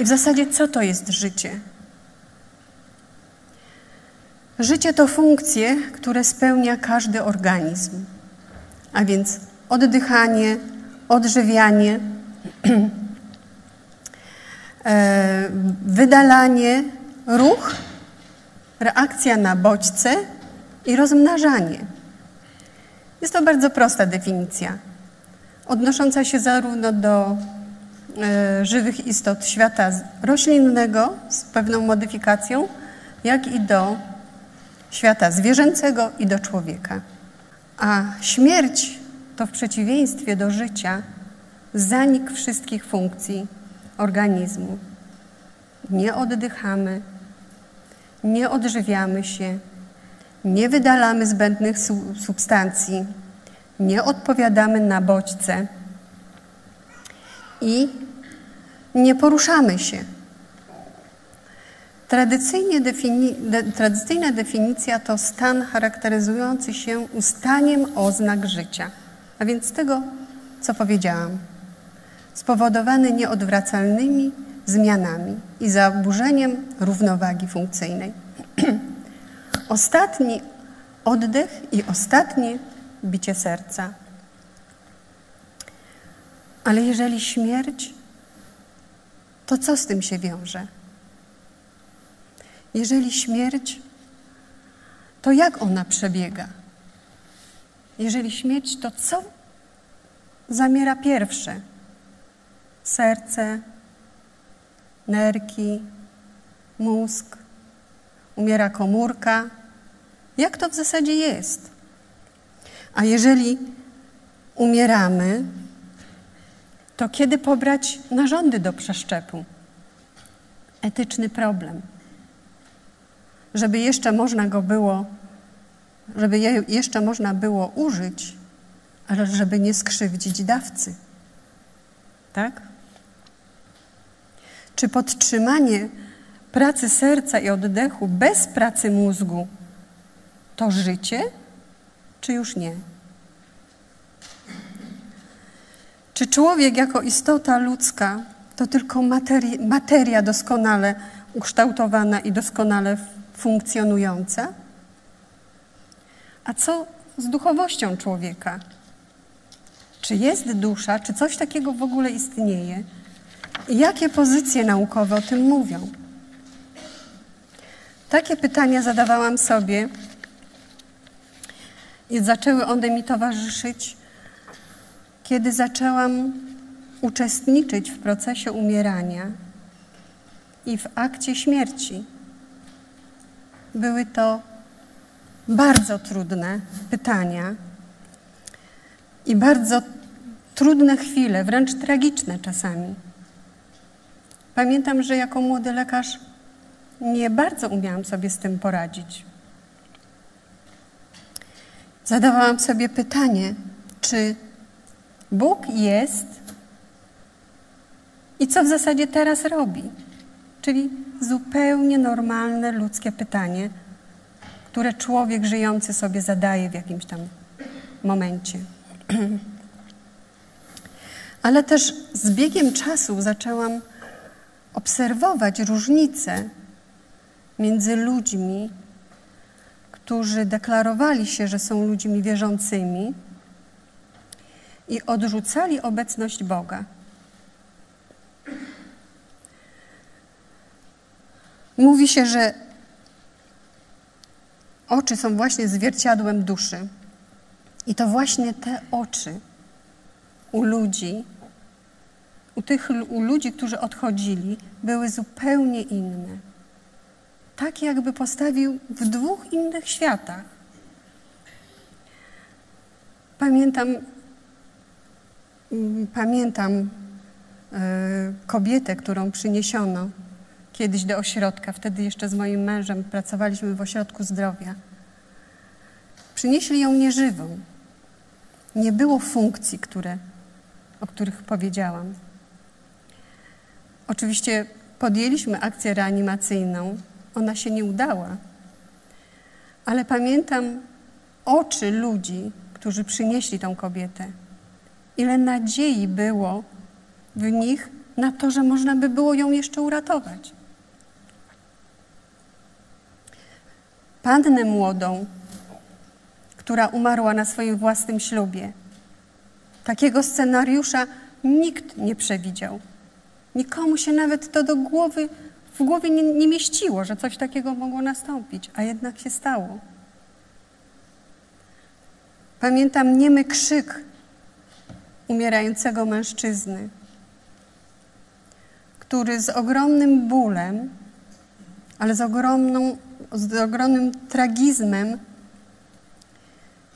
I w zasadzie co to jest życie? Życie to funkcje, które spełnia każdy organizm, a więc oddychanie, odżywianie, e, wydalanie, ruch, reakcja na bodźce i rozmnażanie. Jest to bardzo prosta definicja, odnosząca się zarówno do żywych istot świata roślinnego z pewną modyfikacją, jak i do świata zwierzęcego i do człowieka. A śmierć to w przeciwieństwie do życia zanik wszystkich funkcji organizmu. Nie oddychamy, nie odżywiamy się, nie wydalamy zbędnych substancji, nie odpowiadamy na bodźce i nie poruszamy się. Defini de, tradycyjna definicja to stan charakteryzujący się ustaniem oznak życia, a więc tego, co powiedziałam, spowodowany nieodwracalnymi zmianami i zaburzeniem równowagi funkcyjnej. Ostatni oddech i ostatnie bicie serca. Ale jeżeli śmierć, to co z tym się wiąże? Jeżeli śmierć, to jak ona przebiega? Jeżeli śmierć, to co zamiera pierwsze? Serce, nerki, mózg, umiera komórka. Jak to w zasadzie jest? A jeżeli umieramy, to kiedy pobrać narządy do przeszczepu? Etyczny problem żeby jeszcze można go było, żeby je jeszcze można było użyć, ale żeby nie skrzywdzić dawcy. Tak? Czy podtrzymanie pracy serca i oddechu bez pracy mózgu to życie, czy już nie? Czy człowiek jako istota ludzka to tylko materia, materia doskonale ukształtowana i doskonale funkcjonujące? A co z duchowością człowieka? Czy jest dusza, czy coś takiego w ogóle istnieje? I jakie pozycje naukowe o tym mówią? Takie pytania zadawałam sobie i zaczęły one mi towarzyszyć, kiedy zaczęłam uczestniczyć w procesie umierania i w akcie śmierci. Były to bardzo trudne pytania i bardzo trudne chwile, wręcz tragiczne czasami. Pamiętam, że jako młody lekarz nie bardzo umiałam sobie z tym poradzić. Zadawałam sobie pytanie, czy Bóg jest i co w zasadzie teraz robi? Czyli zupełnie normalne ludzkie pytanie, które człowiek żyjący sobie zadaje w jakimś tam momencie. Ale też z biegiem czasu zaczęłam obserwować różnice między ludźmi, którzy deklarowali się, że są ludźmi wierzącymi i odrzucali obecność Boga. Mówi się, że oczy są właśnie zwierciadłem duszy. I to właśnie te oczy u ludzi, u tych u ludzi, którzy odchodzili, były zupełnie inne. Tak jakby postawił w dwóch innych światach. Pamiętam, pamiętam y, kobietę, którą przyniesiono kiedyś do ośrodka. Wtedy jeszcze z moim mężem pracowaliśmy w ośrodku zdrowia. Przynieśli ją nieżywą. Nie było funkcji, które, o których powiedziałam. Oczywiście podjęliśmy akcję reanimacyjną. Ona się nie udała. Ale pamiętam oczy ludzi, którzy przynieśli tą kobietę. Ile nadziei było w nich, na to, że można by było ją jeszcze uratować. Pannę młodą, która umarła na swoim własnym ślubie. Takiego scenariusza nikt nie przewidział. Nikomu się nawet to do głowy, w głowie nie, nie mieściło, że coś takiego mogło nastąpić, a jednak się stało. Pamiętam niemy krzyk umierającego mężczyzny, który z ogromnym bólem, ale z, ogromną, z ogromnym tragizmem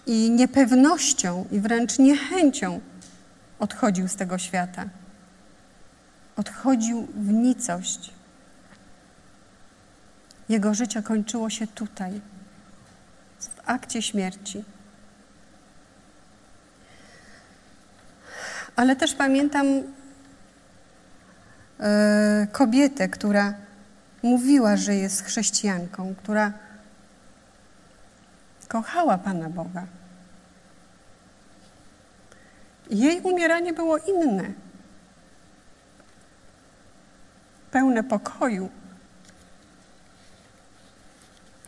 i niepewnością i wręcz niechęcią odchodził z tego świata. Odchodził w nicość. Jego życie kończyło się tutaj, w akcie śmierci. Ale też pamiętam e, kobietę, która mówiła, że jest chrześcijanką, która kochała Pana Boga. Jej umieranie było inne, pełne pokoju.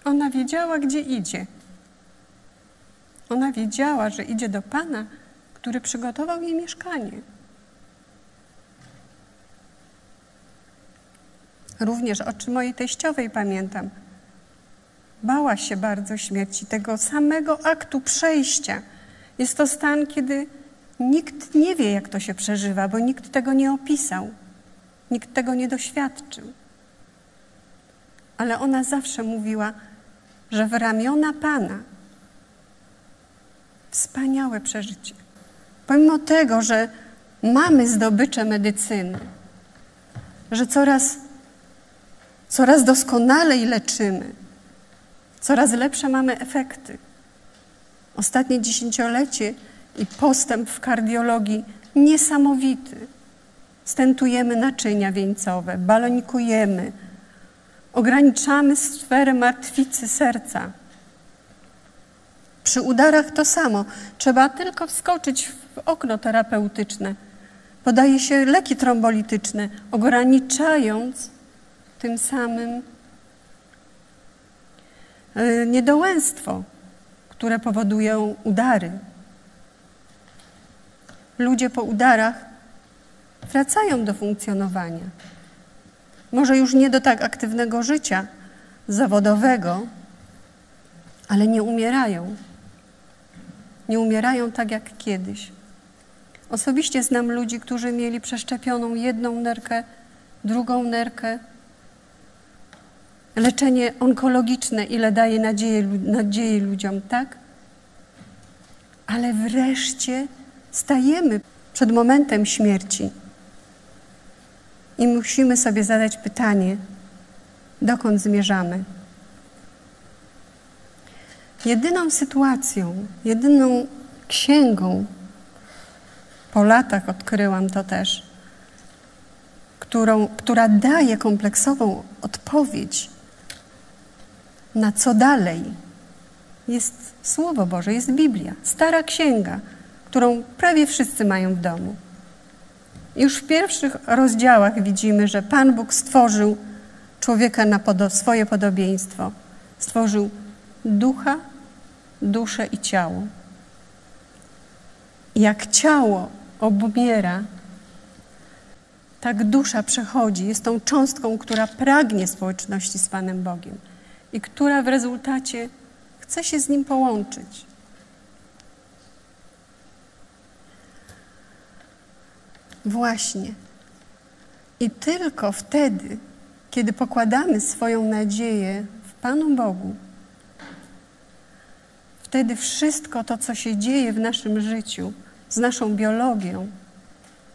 Ona wiedziała, gdzie idzie. Ona wiedziała, że idzie do Pana, który przygotował jej mieszkanie. Również oczy mojej teściowej pamiętam. Bała się bardzo śmierci, tego samego aktu przejścia. Jest to stan, kiedy nikt nie wie, jak to się przeżywa, bo nikt tego nie opisał, nikt tego nie doświadczył. Ale ona zawsze mówiła, że w ramiona Pana wspaniałe przeżycie. Pomimo tego, że mamy zdobycze medycyny, że coraz, coraz doskonalej leczymy, coraz lepsze mamy efekty. Ostatnie dziesięciolecie i postęp w kardiologii niesamowity. Stentujemy naczynia wieńcowe, balonikujemy, ograniczamy sferę martwicy serca. Przy udarach to samo. Trzeba tylko wskoczyć w okno terapeutyczne. Podaje się leki trombolityczne, ograniczając tym samym e, niedołęstwo, które powodują udary. Ludzie po udarach wracają do funkcjonowania. Może już nie do tak aktywnego życia zawodowego, ale nie umierają. Nie umierają tak jak kiedyś. Osobiście znam ludzi, którzy mieli przeszczepioną jedną nerkę, drugą nerkę. Leczenie onkologiczne, ile daje nadzieję, nadzieję ludziom, tak? Ale wreszcie stajemy przed momentem śmierci i musimy sobie zadać pytanie, dokąd zmierzamy. Jedyną sytuacją, jedyną księgą, po latach odkryłam to też, którą, która daje kompleksową odpowiedź na co dalej, jest Słowo Boże, jest Biblia, stara księga, którą prawie wszyscy mają w domu. Już w pierwszych rozdziałach widzimy, że Pan Bóg stworzył człowieka na swoje podobieństwo. Stworzył ducha, duszę i ciało. Jak ciało obumiera, tak dusza przechodzi, jest tą cząstką, która pragnie społeczności z Panem Bogiem i która w rezultacie chce się z Nim połączyć. Właśnie. I tylko wtedy, kiedy pokładamy swoją nadzieję w Panu Bogu, wtedy wszystko to, co się dzieje w naszym życiu, z naszą biologią,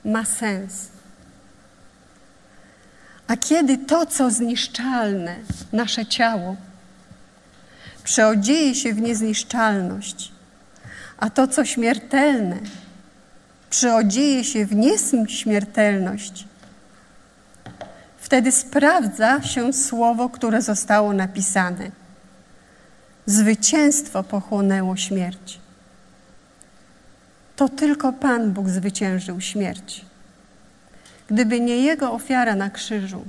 ma sens. A kiedy to, co zniszczalne, nasze ciało, przeodzieje się w niezniszczalność, a to, co śmiertelne, przyodzieje się w nieśmiertelność, wtedy sprawdza się słowo, które zostało napisane. Zwycięstwo pochłonęło śmierć. To tylko Pan Bóg zwyciężył śmierć. Gdyby nie Jego ofiara na krzyżu,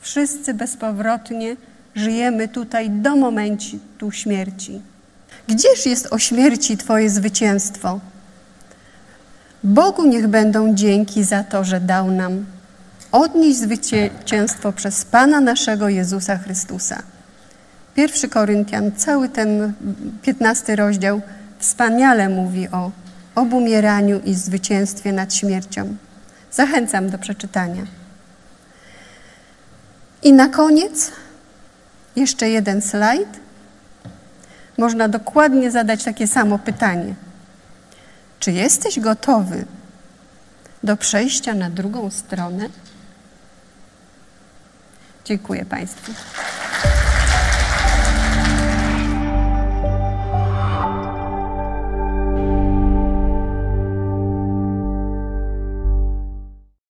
wszyscy bezpowrotnie żyjemy tutaj do momentu śmierci. Gdzież jest o śmierci Twoje zwycięstwo? Bogu niech będą dzięki za to, że dał nam odnieść zwycięstwo przez Pana naszego Jezusa Chrystusa. Pierwszy Koryntian, cały ten piętnasty rozdział wspaniale mówi o obumieraniu i zwycięstwie nad śmiercią. Zachęcam do przeczytania. I na koniec jeszcze jeden slajd. Można dokładnie zadać takie samo pytanie. Czy jesteś gotowy do przejścia na drugą stronę? Dziękuję Państwu.